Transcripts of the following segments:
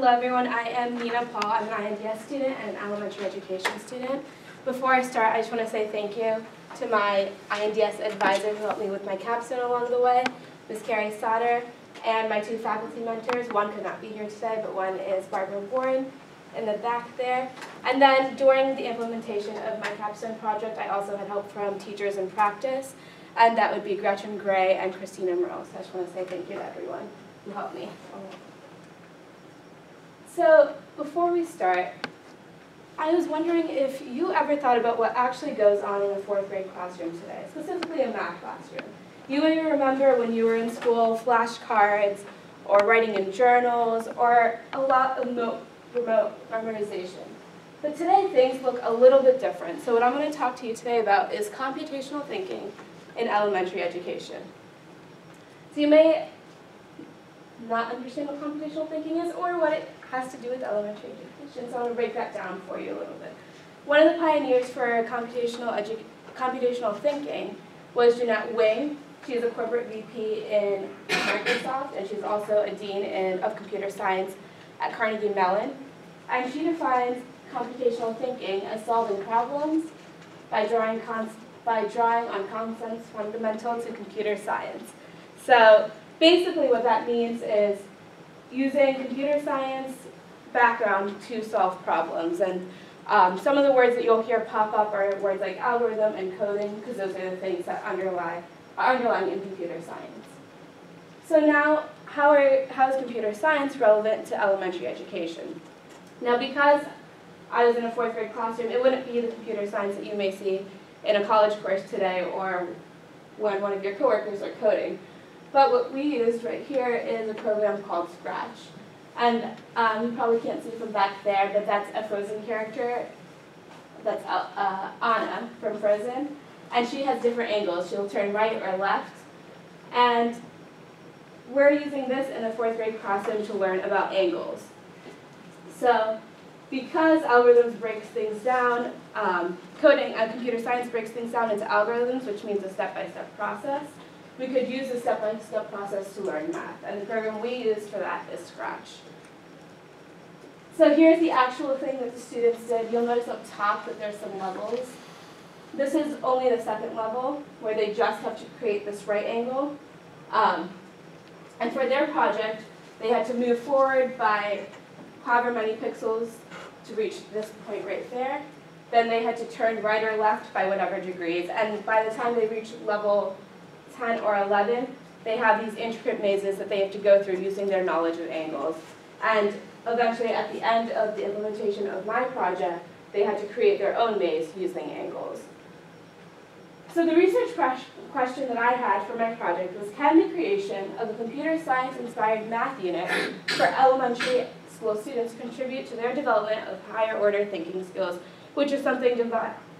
hello everyone. I am Neena Paul. I'm an INDS student and an elementary education student. Before I start, I just want to say thank you to my INDS advisor who helped me with my capstone along the way, Ms. Carrie Sauter, and my two faculty mentors. One could not be here today, but one is Barbara Warren in the back there. And then during the implementation of my capstone project, I also had help from teachers in practice, and that would be Gretchen Gray and Christina Merle. So I just want to say thank you to everyone who helped me. So before we start, I was wondering if you ever thought about what actually goes on in a fourth grade classroom today, specifically a math classroom. You may remember when you were in school, flashcards, or writing in journals, or a lot of remote memorization. But today things look a little bit different. So what I'm going to talk to you today about is computational thinking in elementary education. So you may not understand what computational thinking is or what it has to do with elementary education. So I'm going to break that down for you a little bit. One of the pioneers for computational, computational thinking was Jeannette Wing. She is a corporate VP in Microsoft, and she's also a dean in, of computer science at Carnegie Mellon. And she defines computational thinking as solving problems by drawing, by drawing on concepts fundamental to computer science. So basically what that means is using computer science background to solve problems. And um, some of the words that you'll hear pop up are words like algorithm and coding, because those are the things that underlie, are underlying in computer science. So now, how, are, how is computer science relevant to elementary education? Now, because I was in a fourth grade classroom, it wouldn't be the computer science that you may see in a college course today or when one of your coworkers are coding. But what we used right here is a program called Scratch. And um, you probably can't see from back there, but that's a Frozen character. That's uh, uh, Anna from Frozen. And she has different angles. She'll turn right or left. And we're using this in a fourth grade classroom to learn about angles. So because algorithms breaks things down, um, coding and computer science breaks things down into algorithms, which means a step-by-step -step process, we could use a step-by-step -step process to learn math. And the program we use for that is Scratch. So here's the actual thing that the students did. You'll notice up top that there's some levels. This is only the second level, where they just have to create this right angle. Um, and for their project, they had to move forward by however many pixels to reach this point right there. Then they had to turn right or left by whatever degrees. And by the time they reached level 10 or 11, they have these intricate mazes that they have to go through using their knowledge of angles. And eventually, at the end of the implementation of my project, they had to create their own maze using angles. So the research question that I had for my project was, can the creation of a computer science-inspired math unit for elementary school students contribute to their development of higher order thinking skills, which is something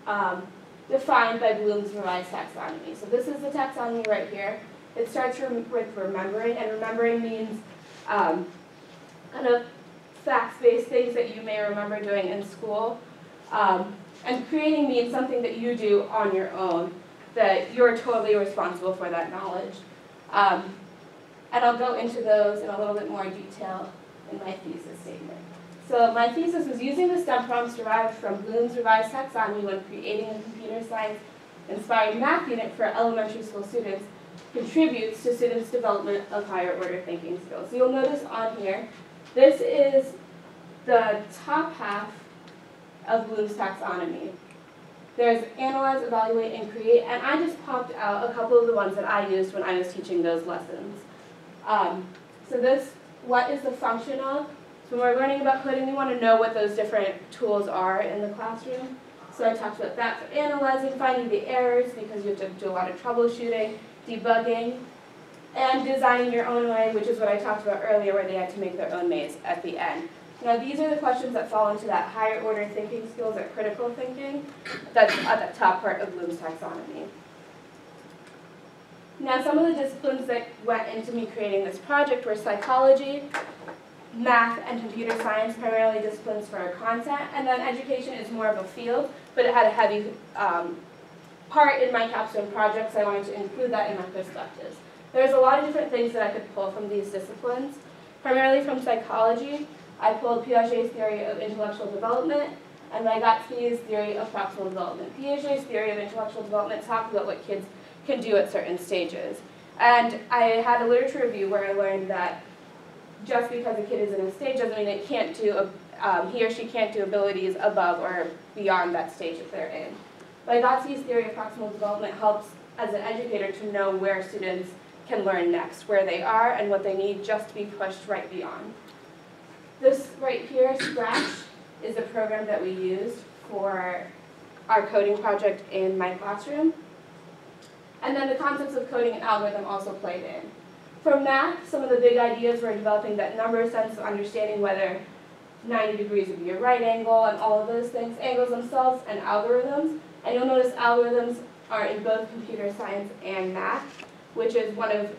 um, defined by Bloom's revised taxonomy. So this is the taxonomy right here. It starts with remembering, and remembering means um, kind of facts-based things that you may remember doing in school. Um, and creating means something that you do on your own, that you're totally responsible for that knowledge. Um, and I'll go into those in a little bit more detail in my thesis statement. So my thesis was using the STEM prompts derived from Bloom's revised taxonomy when creating a computer science inspired math unit for elementary school students contributes to students' development of higher order thinking skills. So you'll notice on here, this is the top half of Bloom's taxonomy. There's analyze, evaluate, and create, and I just popped out a couple of the ones that I used when I was teaching those lessons. Um, so this what is the function of. So when we're learning about coding, we want to know what those different tools are in the classroom. So I talked about that for analyzing, finding the errors, because you have to do a lot of troubleshooting, debugging, and designing your own way, which is what I talked about earlier, where they had to make their own maze at the end. Now these are the questions that fall into that higher order thinking skills or critical thinking that's at the top part of Bloom's taxonomy. Now, some of the disciplines that went into me creating this project were psychology, math, and computer science, primarily disciplines for our content, and then education is more of a field, but it had a heavy um, part in my capstone project, so I wanted to include that in my perspectives. There's a lot of different things that I could pull from these disciplines, primarily from psychology. I pulled Piaget's theory of intellectual development and Vygotsky's theory of proximal development. Piaget's theory of intellectual development talks about what kids can do at certain stages. And I had a literature review where I learned that just because a kid is in a stage doesn't mean it can't do, um, he or she can't do abilities above or beyond that stage that they're in. Vygotsky's theory of proximal development helps as an educator to know where students can learn next, where they are and what they need just to be pushed right beyond. This right here, Scratch, is a program that we used for our coding project in my classroom. And then the concepts of coding and algorithm also played in. For math, some of the big ideas were developing that number sense of understanding whether 90 degrees would be a right angle and all of those things, angles themselves and algorithms. And you'll notice algorithms are in both computer science and math, which is one of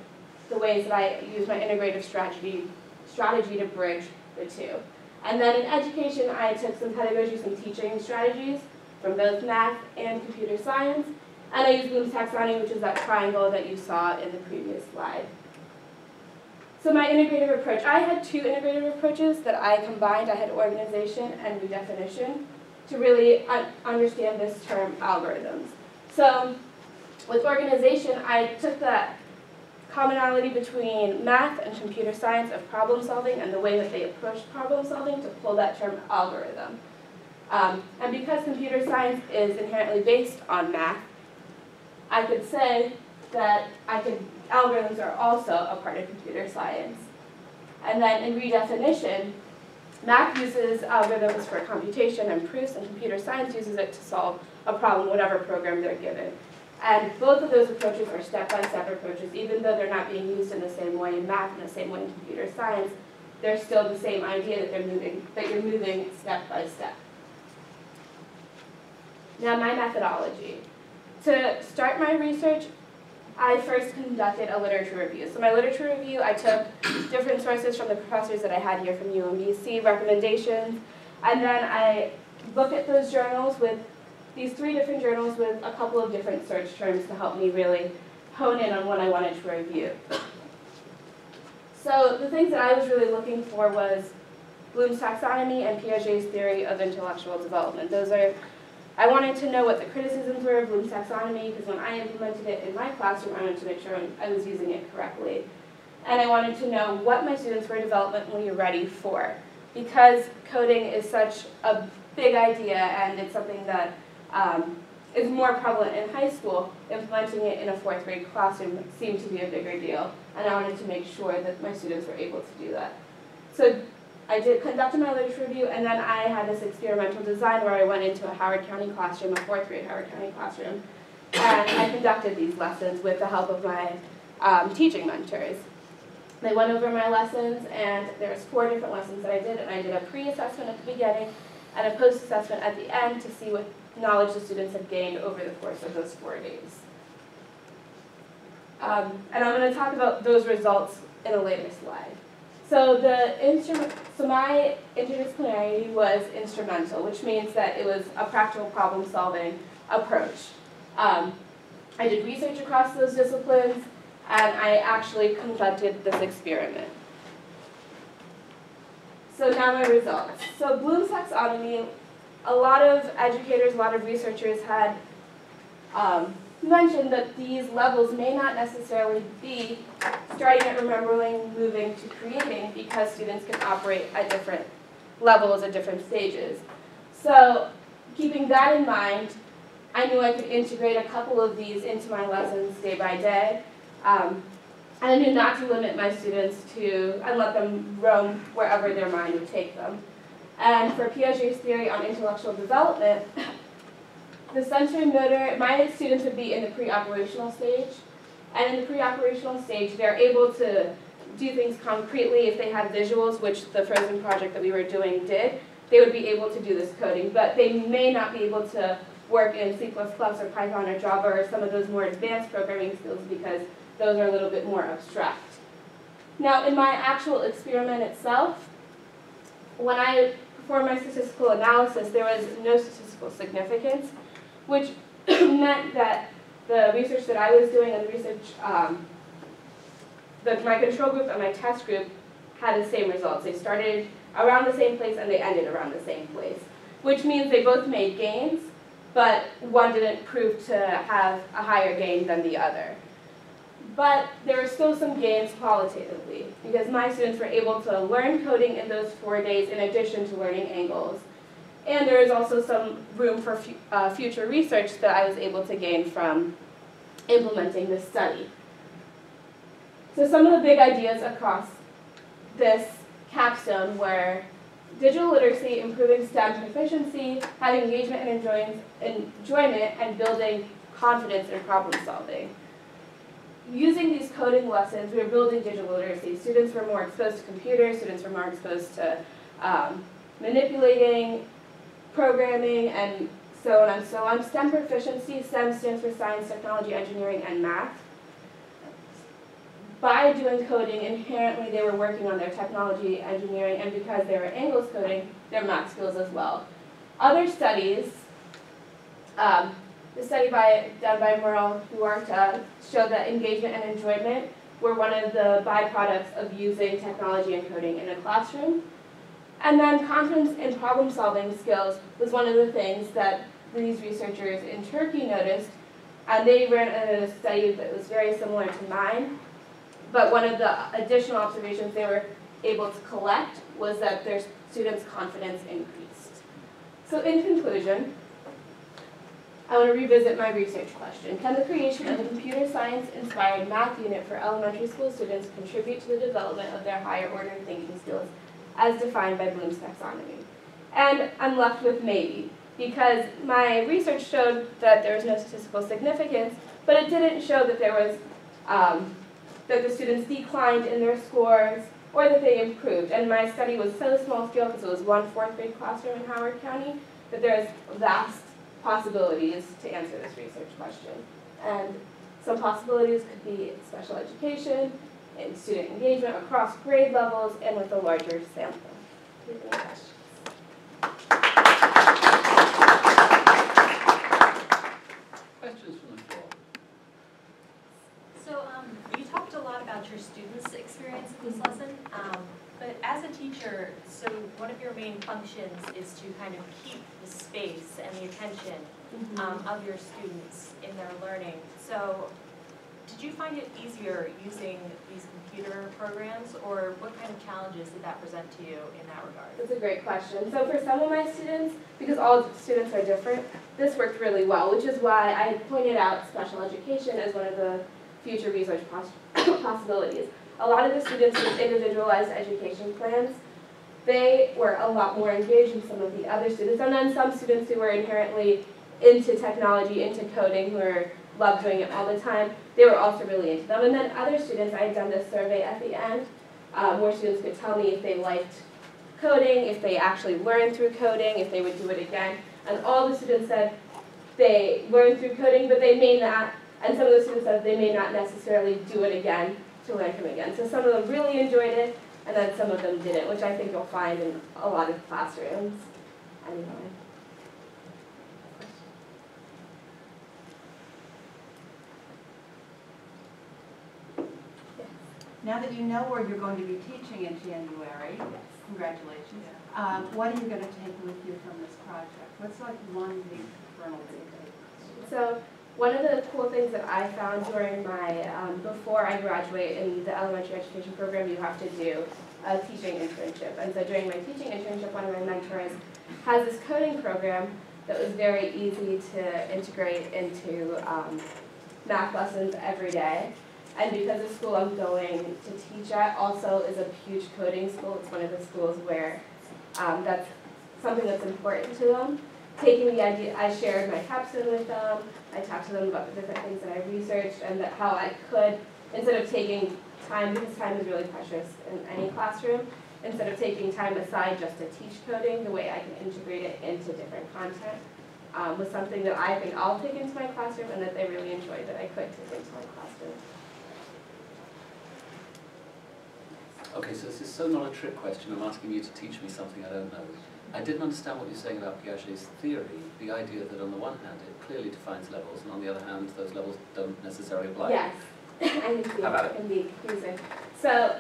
the ways that I use my integrative strategy, strategy to bridge the two. And then in education, I took some pedagogy, some teaching strategies from both math and computer science, and I used Bloom's taxonomy, which is that triangle that you saw in the previous slide. So my integrative approach, I had two integrative approaches that I combined. I had organization and redefinition to really un understand this term algorithms. So with organization, I took that commonality between math and computer science of problem solving and the way that they approach problem solving to pull that term algorithm. Um, and because computer science is inherently based on math, I could say that I could, algorithms are also a part of computer science. And then in redefinition, math uses algorithms for computation and proofs, and computer science uses it to solve a problem, whatever program they're given. And both of those approaches are step-by-step -step approaches, even though they're not being used in the same way in math and the same way in computer science, they're still the same idea that they're moving, that you're moving step by step. Now my methodology. To start my research, I first conducted a literature review. So my literature review, I took different sources from the professors that I had here from UMBC, recommendations, and then I looked at those journals with these three different journals with a couple of different search terms to help me really hone in on what I wanted to review. So the things that I was really looking for was Bloom's taxonomy and Piaget's theory of intellectual development. Those are, I wanted to know what the criticisms were of Bloom's taxonomy because when I implemented it in my classroom, I wanted to make sure I was using it correctly. And I wanted to know what my students were developmentally ready for. Because coding is such a big idea and it's something that um, is more prevalent in high school, implementing it in a fourth grade classroom seemed to be a bigger deal, and I wanted to make sure that my students were able to do that. So I did conduct my literature review, and then I had this experimental design where I went into a Howard County classroom, a fourth grade Howard County classroom, and I conducted these lessons with the help of my um, teaching mentors. They went over my lessons, and there's four different lessons that I did, and I did a pre-assessment at the beginning and a post-assessment at the end to see what knowledge the students have gained over the course of those four days. Um, and I'm going to talk about those results in a later slide. So the instrument, so my interdisciplinarity was instrumental, which means that it was a practical problem-solving approach. Um, I did research across those disciplines, and I actually conducted this experiment. So now my results. So Bloom's taxonomy a lot of educators, a lot of researchers had um, mentioned that these levels may not necessarily be starting at remembering, moving to creating because students can operate at different levels at different stages. So keeping that in mind, I knew I could integrate a couple of these into my lessons day by day. Um, and I knew not to limit my students to, and let them roam wherever their mind would take them. And for Piaget's theory on intellectual development, the sensory motor, my students would be in the pre-operational stage. And in the pre-operational stage, they're able to do things concretely if they had visuals, which the Frozen project that we were doing did. They would be able to do this coding, but they may not be able to work in C++ or Python or Java or some of those more advanced programming skills because those are a little bit more abstract. Now, in my actual experiment itself, when I performed my statistical analysis, there was no statistical significance, which meant that the research that I was doing and the research, um, the, my control group and my test group had the same results. They started around the same place and they ended around the same place, which means they both made gains, but one didn't prove to have a higher gain than the other. But there were still some gains qualitatively, because my students were able to learn coding in those four days in addition to learning angles. And there is also some room for fu uh, future research that I was able to gain from implementing this study. So some of the big ideas across this capstone were digital literacy, improving STEM proficiency, having engagement and enjoyment, and building confidence in problem solving. Using these coding lessons, we were building digital literacy. Students were more exposed to computers, students were more exposed to um, manipulating, programming, and so on and so on. STEM proficiency, STEM stands for science, technology, engineering, and math by doing coding, inherently they were working on their technology, engineering, and because they were Angles coding, their math skills as well. Other studies, um, the study by, done by Merle Huerta showed that engagement and enjoyment were one of the byproducts of using technology and coding in a classroom. And then confidence in problem solving skills was one of the things that these researchers in Turkey noticed, and they ran a study that was very similar to mine, but one of the additional observations they were able to collect was that their students' confidence increased. So in conclusion, I want to revisit my research question. Can the creation of a computer science-inspired math unit for elementary school students contribute to the development of their higher order thinking skills as defined by Bloom's taxonomy? And I'm left with maybe, because my research showed that there was no statistical significance, but it didn't show that there was um, that the students declined in their scores or that they improved. And my study was so small scale because it was one fourth grade classroom in Howard County that there's vast possibilities to answer this research question. And some possibilities could be special education, and student engagement across grade levels, and with a larger sample. Do you talked a lot about your students' experience in this lesson, um, but as a teacher, so one of your main functions is to kind of keep the space and the attention Mm-hmm. um, of your students in their learning. So did you find it easier using these computer programs, or what kind of challenges did that present to you in that regard? That's a great question. So for some of my students, because all students are different, this worked really well, which is why I pointed out special education as one of the future research poss possibilities. A lot of the students with individualized education plans, they were a lot more engaged than some of the other students. And then some students who were inherently into technology, into coding, who were loved doing it all the time, they were also really into them. And then other students, I had done this survey at the end, um, where students could tell me if they liked coding, if they actually learned through coding, if they would do it again. And all the students said they learned through coding, but they may not and some of the students said they may not necessarily do it again to learn from again. So some of them really enjoyed it, and then some of them didn't, which I think you'll find in a lot of classrooms. Anyway. Now that you know where you're going to be teaching in January, Yes. congratulations, um, what are you going to take with you from this project? What's like one big kernel So one of the cool things that I found during my, um, before I graduate in the elementary education program, you have to do a teaching internship. And so during my teaching internship, one of my mentors has this coding program that was very easy to integrate into um, math lessons every day. And because the school I'm going to teach at also is a huge coding school, it's one of the schools where um, that's something that's important to them. Taking the idea, I shared my capstone with them, I talked to them about the different things that I researched and that how I could, instead of taking time, because time is really precious in any classroom, instead of taking time aside just to teach coding, the way I can integrate it into different content um, was something that I think I'll take into my classroom and that they really enjoyed that I could take into my classroom. Okay, so this is so not a trick question. I'm asking you to teach me something I don't know. I didn't understand what you're saying about Piaget's theory, the idea that on the one hand it clearly defines levels, and on the other hand those levels don't necessarily apply. Yes, I see How about it can be confusing. So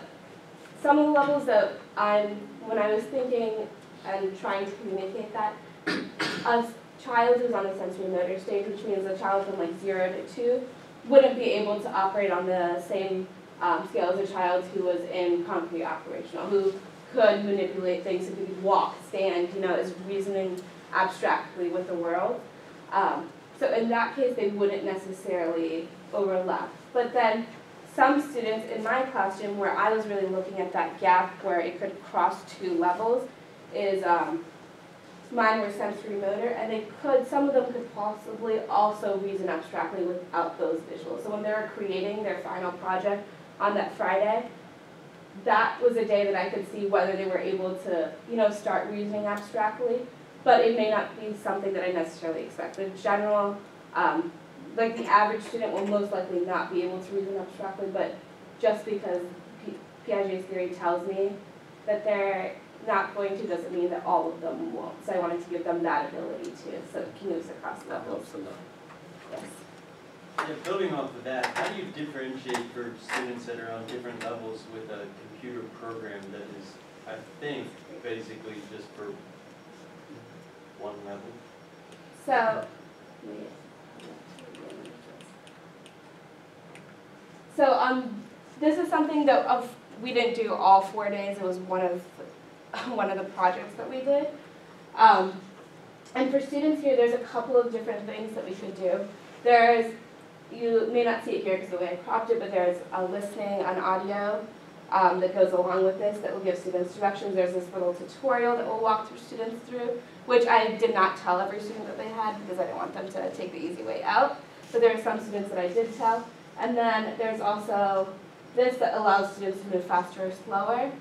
some of the levels that I'm, when I was thinking and trying to communicate that, a child who's on the sensory motor stage, which means a child from like zero to two, wouldn't be able to operate on the same um, scale as a child who was in concrete operational, who could manipulate things, who could walk, stand, you know, is reasoning abstractly with the world. Um, so in that case, they wouldn't necessarily overlap. But then some students in my classroom where I was really looking at that gap where it could cross two levels is um, mine were sensory motor and they could, some of them could possibly also reason abstractly without those visuals. So when they were creating their final project on that Friday, that was a day that I could see whether they were able to, you know, start reasoning abstractly. But it may not be something that I necessarily expect. The general, um, like the average student will most likely not be able to reason abstractly, but just because P- Piaget's theory tells me that they're not going to doesn't mean that all of them won't. So I wanted to give them that ability too, so it moves across That levels. helps a lot. Yes. Yeah, building off of that, how do you differentiate for students that are on different levels with a computer program that is, I think, basically just for one level? So, so um, this is something that of we didn't do all four days. It was one of one of the projects that we did. Um, and for students here, there's a couple of different things that we could do. There's you may not see it here because the way I cropped it, but there's a listening on audio um, that goes along with this that will give students directions. There's this little tutorial that will walk through students through, which I did not tell every student that they had because I didn't want them to take the easy way out. But there are some students that I did tell. And then there's also this that allows students to move faster or slower.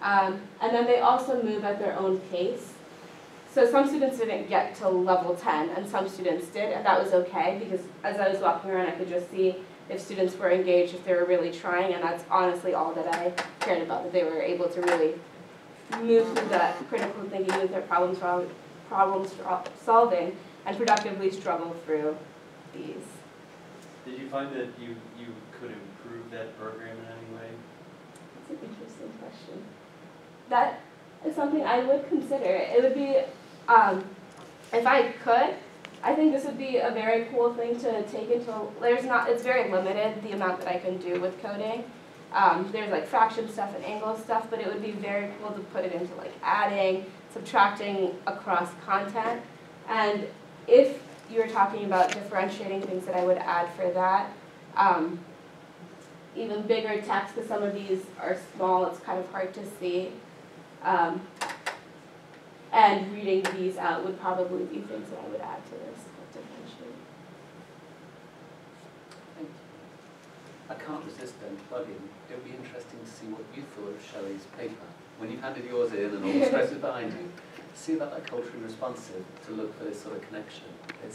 Um, and then they also move at their own pace. So some students didn't get to level 10 and some students did, and that was okay because as I was walking around, I could just see if students were engaged, if they were really trying, and that's honestly all that I cared about, that they were able to really move through that critical thinking, move their problem, sol- problem solving, and productively struggle through these. Did you find that you, you could improve that program in any way? That's an interesting question. That is something I would consider. It would be, um, if I could, I think this would be a very cool thing to take into, there's not, it's very limited, the amount that I can do with coding. Um, there's like fraction stuff and angle stuff, but it would be very cool to put it into like adding, subtracting across content. And if you're talking about differentiating things that I would add for that, um, even bigger text, because some of these are small, it's kind of hard to see. Um, and reading these out would probably be things that I would add to this differentiate. I can't resist then plugging. It would be interesting to see what you thought of Shelley's paper. When you've handed yours in and all the stress is behind you, see about that culturally responsive to look for this sort of connection. It's